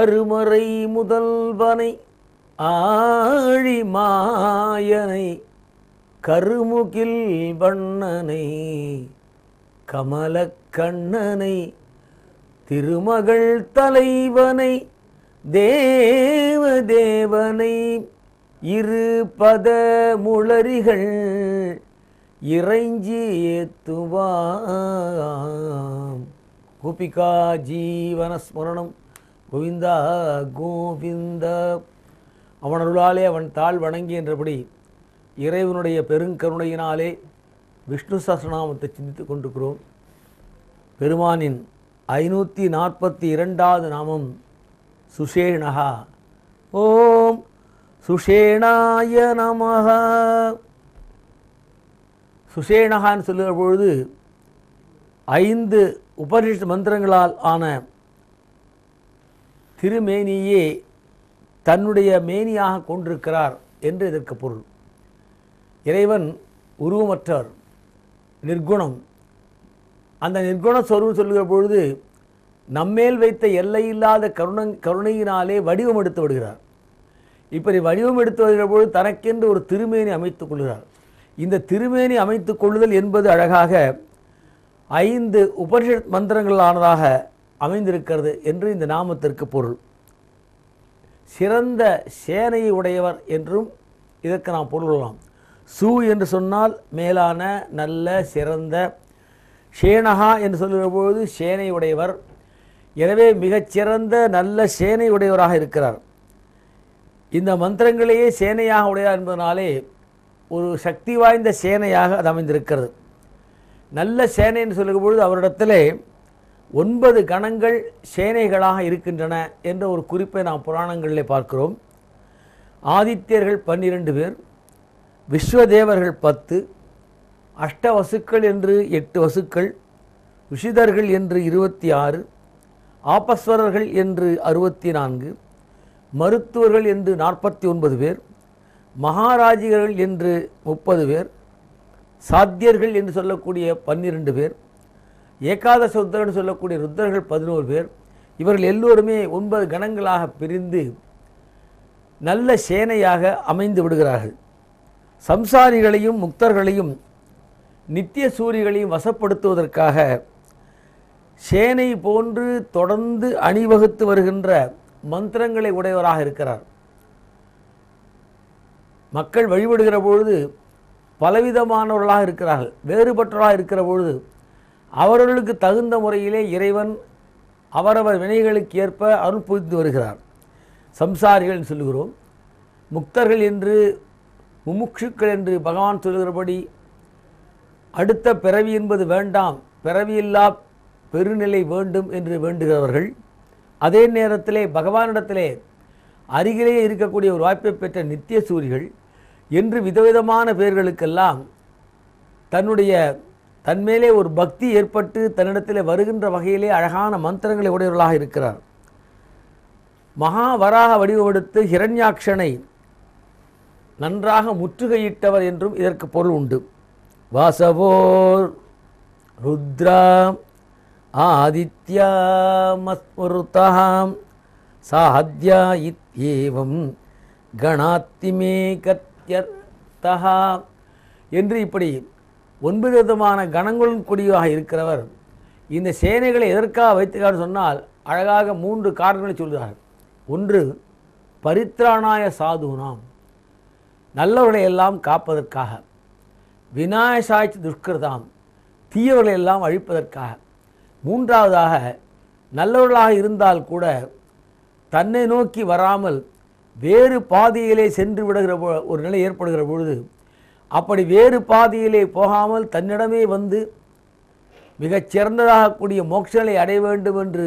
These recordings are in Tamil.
கருமறை முதல்வனை ஆழி மாயனை கருமுகில் வண்ணனை கமலக்கண்ணனை திருமகள் தலைவனை தேவ தேவனை இரு பத முளரிகள் இறைஞ்சி ஏத்துவாம் கோபிகா ஜீவனஸ்மரணம். கோவிந்தா கோவிந்த. அவனருளாலே அவன் தாழ் வணங்கி என்றபடி இறைவனுடைய பெருங்கருணையினாலே விஷ்ணு சஹசிரநாமத்தை சிந்தித்துக் கொண்டிருக்கிறோம். பெருமானின் ஐநூற்றி நாற்பத்தி இரண்டாவது நாமம் சுஷேணகா ஓம் சுஷேணாய நமக சுஷேணகான்னு சொல்லுகிற பொழுது ஐந்து உபனிஷத் மந்திரங்களால் ஆன திருமேனியே தன்னுடைய மேனியாக கொண்டிருக்கிறார் என்று இதற்கு பொருள். இறைவன் உருவமற்றவர் நிர்குணம். அந்த நிர்குண சொருவம் சொல்லுகிற பொழுது நம்மேல் வைத்த எல்லையில்லாத கருண கருணையினாலே வடிவம் எடுத்து விடுகிறார். இப்படி வடிவம் எடுத்து வருகிற பொழுது தனக்கென்று ஒரு திருமேனி அமைத்துக் கொள்கிறார். இந்த திருமேனி அமைத்துக் கொள்ளுதல் என்பது அழகாக ஐந்து உபனிஷத் மந்திரங்களானதாக அமைந்திருக்கிறது என்று இந்த நாமத்திற்கு பொருள். சிறந்த சேனையை உடையவர் என்றும் இதற்கு நாம் பொருளலாம் சு என்று சொன்னால் மேலான நல்ல சிறந்த ஷேனகா என்று சொல்லுகிற பொழுது சேனை உடையவர். எனவே மிகச்சிறந்த நல்ல சேனை உடையவராக இருக்கிறார். இந்த மந்திரங்களையே சேனையாக உடையார் என்பதனாலே ஒரு சக்தி வாய்ந்த சேனையாக அது அமைந்திருக்கிறது. நல்ல சேனை என்று சொல்லுகிற பொழுது அவரிடத்திலே ஒன்பது கணங்கள் சேனைகளாக இருக்கின்றன என்ற ஒரு குறிப்பை நாம் புராணங்களிலே பார்க்கிறோம். ஆதித்யர்கள் பன்னிரண்டு பேர் விஸ்வதேவர்கள் பத்து அஷ்ட வசுக்கள் என்று எட்டு வசுக்கள் விஷிதர்கள் என்று இருபத்தி ஆறு ஆபஸ்வரர்கள் என்று அறுபத்தி நான்கு மருத்துவர்கள் என்று நாற்பத்தி ஒன்பது பேர் மகாராஜிகர்கள் என்று முப்பது பேர் சாத்தியர்கள் என்று சொல்லக்கூடிய பன்னிரண்டு பேர் ஏகாதச ருத்ரன் சொல்லக்கூடிய ருத்ரர்கள் பதினோரு பேர். இவர்கள் எல்லோருமே ஒன்பது கணங்களாக பிரிந்து நல்ல சேனையாக அமைந்து விடுகிறார்கள். சம்சாரிகளையும் முக்தர்களையும் நித்திய சூரிகளையும் வசப்படுத்துவதற்காக சேனை போன்று தொடர்ந்து அணிவகுத்து வருகின்ற மந்திரங்களை உடையவராக இருக்கிறார். மக்கள் வழிபடுகிற பொழுது பலவிதமானவர்களாக இருக்கிறார்கள். வேறுபட்டவர்களாக இருக்கிற பொழுது அவர்களுக்கு தகுந்த முறையிலே இறைவன் அவரவர் வினைகளுக்கு ஏற்ப அருள் புரிந்து வருகிறார். சம்சாரிகள் என்று சொல்லுகிறோம். முக்தர்கள் என்று முமுட்சுக்கள் என்று பகவான் சொல்லுகிறபடி அடுத்த பிறவி என்பது வேண்டாம். பிறவியில்லா பெருநிலை வேண்டும் என்று வேண்டுகிறவர்கள். அதே நேரத்திலே பகவானிடத்திலே அருகிலேயே இருக்கக்கூடிய ஒரு வாய்ப்பை பெற்ற நித்திய சூரிகள் என்று விதவிதமான பெயர்களுக்கெல்லாம் தன்னுடைய தன்மேலே ஒரு பக்தி ஏற்பட்டு தன்னிடத்தில் வருகின்ற வகையிலே அழகான மந்திரங்களை உடையவர்களாக இருக்கிறார். மகாவராக வடிவமெடுத்து ஹிரண்யாட்சனை நன்றாக முற்றுகையிட்டவர் என்றும் இதற்கு பொருள் உண்டு. வாசவோர் ருத்ரா ஆதித்யா மஸ்மருதாம் சாத்யா இத்யேவம் கணாத்திமே கத்யர்த்தா என்று இப்படி ஒன்பது விதமான கணங்களும் கூடியதாக இருக்கிறவர். இந்த சேனைகளை எதற்காக வைத்துக்கார் சொன்னால் அழகாக மூன்று காரணங்களை சொல்கிறார். ஒன்று பரித்ராணாய சாதுனாம். நல்லவர்களை எல்லாம் காப்பதற்காக. விநாயசாய்ச்சி துஷ்கிருதாம் தீயவர்களை எல்லாம் அழிப்பதற்காக. மூன்றாவதாக நல்லவர்களாக இருந்தால் கூட தன்னை நோக்கி வராமல் வேறு பாதையிலே சென்று விடுகிற ஒரு நிலை ஏற்படுகிற பொழுது அப்படி வேறு பாதையிலே போகாமல் தன்னிடமே வந்து மிகச் சிறந்ததாகக்கூடிய மோட்சங்களை அடைய வேண்டும் என்று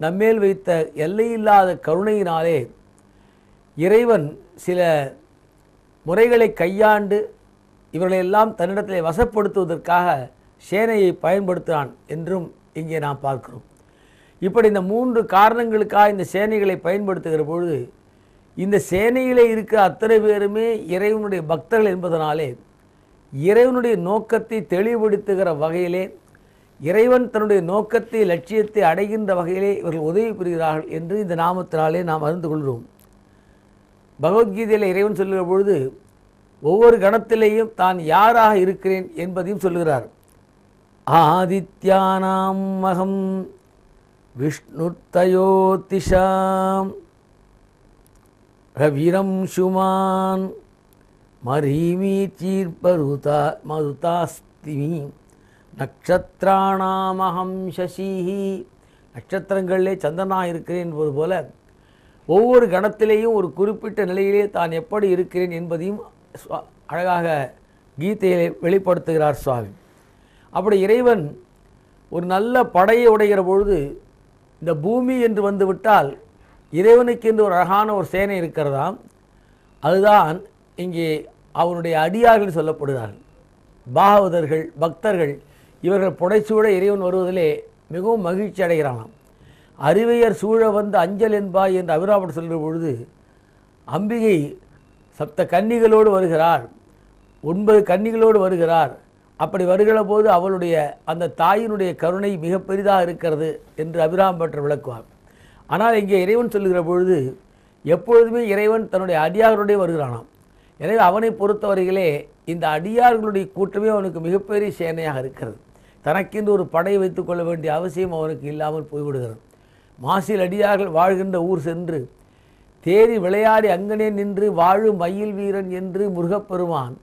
நம்மேல் வைத்த எல்லையில்லாத கருணையினாலே இறைவன் சில முறைகளை கையாண்டு இவர்களையெல்லாம் தன்னிடத்திலே வசப்படுத்துவதற்காக சேனையை பயன்படுத்துகிறான் என்றும் இங்கே நாம் பார்க்கிறோம். இப்படி இந்த மூன்று காரணங்களுக்காக இந்த சேனைகளை பயன்படுத்துகிற பொழுது இந்த சேனையில் இருக்க அத்தனை பேருமே இறைவனுடைய பக்தர்கள் என்பதனாலே இறைவனுடைய நோக்கத்தை தெளிவுபடுத்துகிற வகையிலே இறைவன் தன்னுடைய நோக்கத்தை லட்சியத்தை அடைகின்ற வகையிலே இவர்கள் உதவி புரிகிறார்கள் என்று இந்த நாமத்தினாலே நாம் அறிந்து கொள்கிறோம். பகவத்கீதையில் இறைவன் சொல்லுகிற பொழுது ஒவ்வொரு கணத்திலேயும் தான் யாராக இருக்கிறேன் என்பதையும் சொல்லுகிறார். ஆதித்யானாம் மகம் விஷ்ணுத்தயோதிஷாம் ரவிரம் சுமான் மரீமீச்சீர்பருதா மருதாஸ்திமி நட்சத்திராணாமகம் சசிஹி. நட்சத்திரங்களிலே சந்திரனாக இருக்கிறேன் என்பது போல ஒவ்வொரு கணத்திலேயும் ஒரு குறிப்பிட்ட நிலையிலே தான் எப்படி இருக்கிறேன் என்பதையும் அழகாக கீதையிலே வெளிப்படுத்துகிறார் சுவாமி. அப்படி இறைவன் ஒரு நல்ல படையை உடைகிற பொழுது இந்த பூமி என்று வந்துவிட்டால் இறைவனுக்கு என்று ஒரு அழகான ஒரு சேனை இருக்கிறதாம். அதுதான் இங்கே அவனுடைய அடியார்கள் சொல்லப்படுகிறார்கள். பாகவதர்கள் பக்தர்கள் இவர்கள் புடைச்சூட இறைவன் வருவதிலே மிகவும் மகிழ்ச்சி அடைகிறானாம். அறிவையர் சூழ வந்து அஞ்சல் என்பாய் என்று அபிராமன் சொல்கிற பொழுது அம்பிகை சப்த கன்னிகளோடு வருகிறார் ஒன்பது கன்னிகளோடு வருகிறார். அப்படி வருகிற போது அவளுடைய அந்த தாயினுடைய கருணை மிக பெரிதாக இருக்கிறது என்று அபிராம் பட்டர் விளக்குவார். ஆனால் இங்கே இறைவன் சொல்லுகிற பொழுது எப்பொழுதுமே இறைவன் தன்னுடைய அடியார்களுடைய வருகிறானாம். எனவே அவனை பொறுத்தவரையிலே இந்த அடியார்களுடைய கூட்டமே அவனுக்கு மிகப்பெரிய சேனையாக இருக்கிறது. தனக்கென்று ஒரு படையை வைத்துக் கொள்ள வேண்டிய அவசியம் அவனுக்கு இல்லாமல் போய்விடுகிறது. மாசில் அடியார்கள் வாழ்கின்ற ஊர் சென்று தேறி விளையாடி அங்கனே நின்று வாழும் மயில் வீரன் என்று முருகப்பெருமான்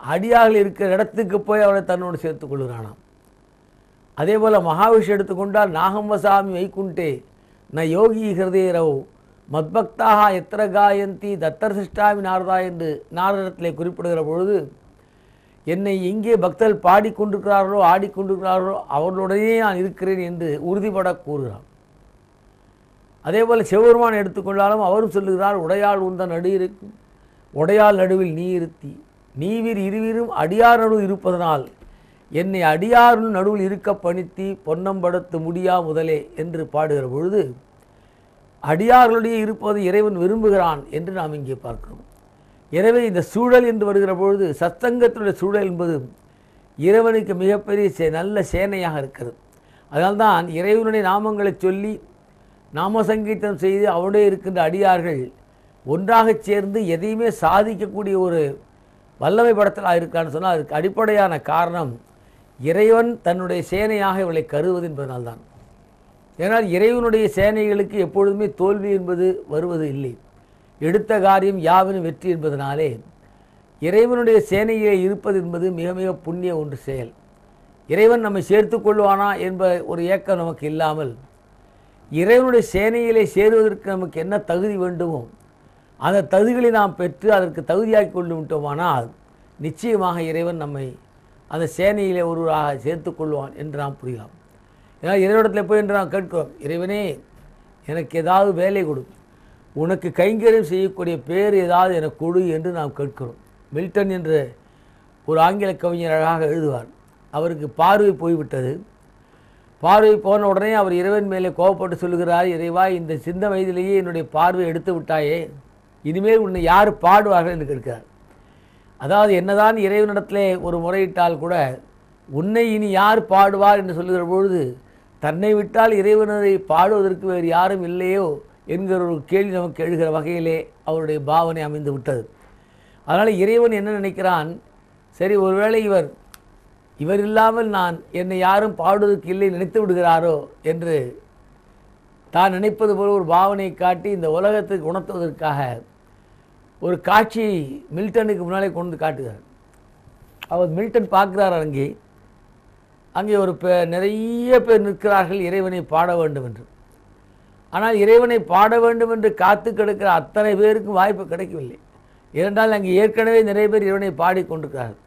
அடியார்கள் இருக்கிற இடத்துக்கு போய் அவனை தன்னோடு சேர்த்துக் கொள்கிறானாம். அதே போல் மகாவிஷ்ணு எடுத்துக்கொண்டால் நாகம்பசாமி வைக்குண்டே ந யோகி ஹிருதயரவ் மத்பக்தாக எத்திர காயந்தி தத்தர் சிஷ்டாமி நாரதா என்று நாரதத்திலே குறிப்பிடுகிற பொழுது என்னை எங்கே பக்தர்கள் பாடிக்கொண்டிருக்கிறார்களோ ஆடிக்கொண்டிருக்கிறார்களோ அவர்களுடனே நான் இருக்கிறேன் என்று உறுதிபட கூறுகிறான். அதே போல் சிவபெருமான் எடுத்துக்கொண்டாலும் அவரும் சொல்லுகிறார் உடையாள் உந்த நடு இருக்கும். உடையால் நடுவில் நீ இருத்தி. நீவிர் இருவிரும் அடியார் நடு இருப்பதனால் என்னை அடியாருள் நடுவில் இருக்க பணித்தி பொன்னம்படுத்த முடியா முதலே என்று பாடுகிற பொழுது அடியார்களுடைய இருப்பது இறைவன் விரும்புகிறான் என்று நாம் இங்கே பார்க்கிறோம். எனவே இந்த சூழல் என்று வருகிற பொழுது சத்தங்கத்தினுடைய சூழல் என்பது இறைவனுக்கு மிகப்பெரிய சே நல்ல சேனையாக இருக்கிறது. அதனால்தான் இறைவனுடைய நாமங்களை சொல்லி நாம சங்கீதம் செய்து அவனுடைய இருக்கின்ற அடியார்கள் ஒன்றாக சேர்ந்து எதையுமே சாதிக்கக்கூடிய ஒரு வல்லமை படத்தில் இருக்கான்னு சொன்னால் அதுக்கு அடிப்படையான காரணம் இறைவன் தன்னுடைய சேனையாக இவளை கருவது என்பதனால்தான். ஏனால் இறைவனுடைய சேனைகளுக்கு எப்பொழுதுமே தோல்வி என்பது வருவது இல்லை. எடுத்த காரியம் யாவினும் வெற்றி என்பதனாலே இறைவனுடைய சேனையிலே இருப்பது என்பது மிக மிக புண்ணிய ஒன்று செயல். இறைவன் நம்மை சேர்த்து கொள்வானா என்ப ஒரு ஏக்கம் நமக்கு இல்லாமல் இறைவனுடைய சேனையிலே சேருவதற்கு நமக்கு என்ன தகுதி வேண்டுமோ அந்த தகுதிகளை நாம் பெற்று அதற்கு தகுதியாக்கி கொண்டு விட்டோமானால் நிச்சயமாக இறைவன் நம்மை அந்த சேனையிலே ஒருவராக சேர்த்து கொள்வான் என்று நாம் புரியலாம் ஏன்னா இறைவிடத்தில் போய் என்று நாம் கேட்கிறோம் இறைவனே எனக்கு ஏதாவது வேலை கொடு. உனக்கு கைங்கரியம் செய்யக்கூடிய பேர் ஏதாவது எனக்கு கொடு என்று நாம் கேட்கிறோம். மில்டன் என்று ஒரு ஆங்கில கவிஞர் அழகாக எழுதுவார் அவருக்கு பார்வை போய்விட்டது. பார்வை போன உடனே அவர் இறைவன் மேலே கோபப்பட்டு சொல்லுகிறார் இறைவா இந்த சின்ன வயதிலேயே என்னுடைய பார்வை எடுத்து விட்டாயே. இனிமேல் உன்னை யார் பாடுவார்கள்? என்று கேட்கிறார். அதாவது என்னதான் இறைவனிடத்திலே ஒரு முறையிட்டால் கூட உன்னை இனி யார் பாடுவார்? என்று சொல்லுகிற பொழுது தன்னை விட்டால் இறைவனரை பாடுவதற்கு வேறு யாரும் இல்லையோ? என்கிற ஒரு கேள்வி நமக்கு எழுகிற வகையிலே அவருடைய பாவனை அமைந்து விட்டது. அதனால் இறைவன் என்ன நினைக்கிறான்? சரி ஒருவேளை இவர் இவர் இல்லாமல் நான் என்னை யாரும் பாடுவதற்கு இல்லை நினைத்து விடுகிறாரோ? என்று தான் நினைப்பது போல ஒரு பாவனையை காட்டி இந்த உலகத்துக்கு உணர்த்துவதற்காக ஒரு காட்சி மில்டனுக்கு முன்னாலே கொண்டு வந்து காட்டுகிறார். அவர் மில்டன் பார்க்குறார் அங்கே. அங்கே ஒரு பே நிறைய பேர் நிற்கிறார்கள் இறைவனை பாட வேண்டும் என்று ஆனால் இறைவனை பாட வேண்டும் என்று காத்து கிடக்கிற அத்தனை பேருக்கும் வாய்ப்பு கிடைக்கவில்லை. இரண்டால் அங்கே ஏற்கனவே நிறைய பேர் இறைவனை பாடிக்கொண்டிருக்கிறார்கள்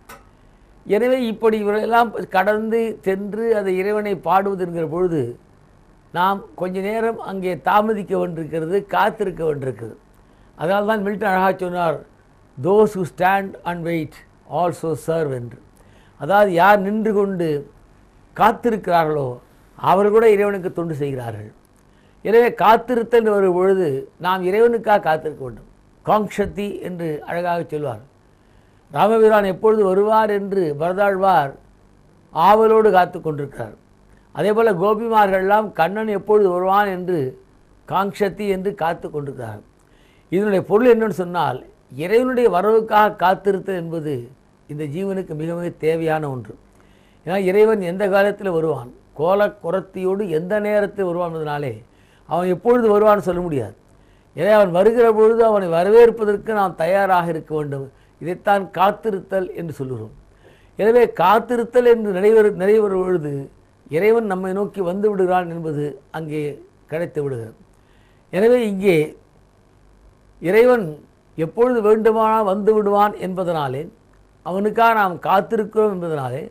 எனவே இப்படி இவரெல்லாம் கடந்து சென்று அதை இறைவனை பாடுவது என்கிற பொழுது நாம் கொஞ்ச நேரம் அங்கே தாமதிக்க வேண்டியிருக்கிறது காத்திருக்க வேண்டியிருக்கிறது. அதனால் தான் மில்டன் அழகாக சொன்னார் those who stand and wait also serve என்று. அதாவது யார் நின்று கொண்டு காத்திருக்கிறார்களோ அவர்கள் கூட இறைவனுக்கு தொண்டு செய்கிறார்கள். எனவே காத்திருத்தல் என்று வரும் பொழுது நாம் இறைவனுக்காக காத்திருக்க வேண்டும். காங்ஷத்தி என்று அழகாக சொல்வார். ராமபிரான் எப்பொழுது வருவார் என்று பரதாழ்வார் ஆவலோடு காத்து கொண்டிருக்கிறார். அதே போல் கோபிமார்கள்லாம் கண்ணன் எப்பொழுது வருவான் என்று காங்ஷத்தி என்று காத்து கொண்டிருக்கிறார்கள். இதனுடைய பொருள் என்னன்னு சொன்னால் இறைவனுடைய வரவுக்காக காத்திருத்தல் என்பது இந்த ஜீவனுக்கு மிக மிக தேவையான ஒன்று. ஏன்னா இறைவன் எந்த காலத்தில் வருவான்? கோல குரத்தியோடு எந்த நேரத்தில் வருவான் என்பதனாலே அவன் எப்பொழுது வருவான்னு சொல்ல முடியாது. எனவே அவன் வருகிற பொழுது அவனை வரவேற்பதற்கு நாம் தயாராக இருக்க வேண்டும். இதைத்தான் காத்திருத்தல் என்று சொல்லுகிறோம். எனவே காத்திருத்தல் என்று நிறைவேறு நிறைவேறும் பொழுது இறைவன் நம்மை நோக்கி வந்து விடுகிறான் என்பது அங்கே கிடைத்து விடுகிறது. எனவே இங்கே இறைவன் எப்பொழுது வேண்டுமானால் வந்து விடுவான் என்பதனாலே அவனுக்காக நாம் காத்திருக்கிறோம் என்பதனாலே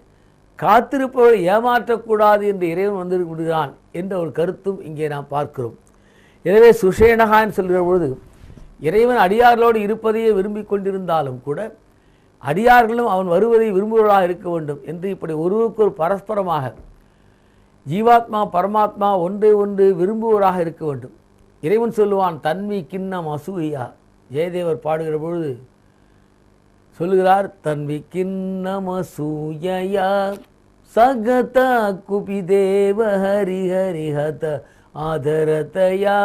காத்திருப்பவரை ஏமாற்றக்கூடாது என்று இறைவன் வந்து விடுகிறான் என்ற ஒரு கருத்தும் இங்கே நாம் பார்க்கிறோம். எனவே சுஷேனகான் சொல்கிற பொழுது இறைவன் அடியார்களோடு இருப்பதையே விரும்பி கொண்டிருந்தாலும் கூட அடியார்களும் அவன் வருவதை விரும்புவதாக இருக்க வேண்டும் என்று இப்படி ஒருவருக்கு ஒரு பரஸ்பரமாக ஜீவாத்மா பரமாத்மா ஒன்றை ஒன்று விரும்புவராக இருக்க வேண்டும். இறைவன் சொல்லுவான் தன்வி கிண்ணம் அசூயா. ஜெயதேவர் பாடுகிற பொழுது சொல்லுகிறார் தன்வி கிண்ணம் அசூயா சகத குபிதேவ ஹரி ஹரிஹத ஆதரதயா.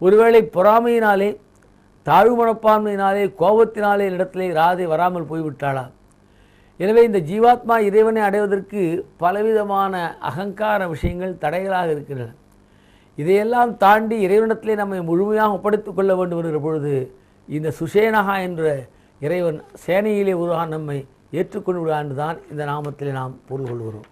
ஒருவேளை பொறாமையினாலே தாழ்வு மனப்பான்மையினாலே கோபத்தினாலே இடத்திலே ராதை வராமல் போய்விட்டாளா? எனவே இந்த ஜீவாத்மா இறைவனை அடைவதற்கு பலவிதமான அகங்கார விஷயங்கள் தடைகளாக இருக்கின்றன. இதையெல்லாம் தாண்டி இறைவனத்திலே நம்மை முழுமையாக ஒப்படைத்து கொள்ள வேண்டும் என்கிற பொழுது இந்த சுஷேனகா என்ற இறைவன் சேனையிலே உருவாக நம்மை ஏற்றுக்கொண்டு விடுவான் தான் இந்த நாமத்திலே நாம் பொருள் கொள்கிறோம்.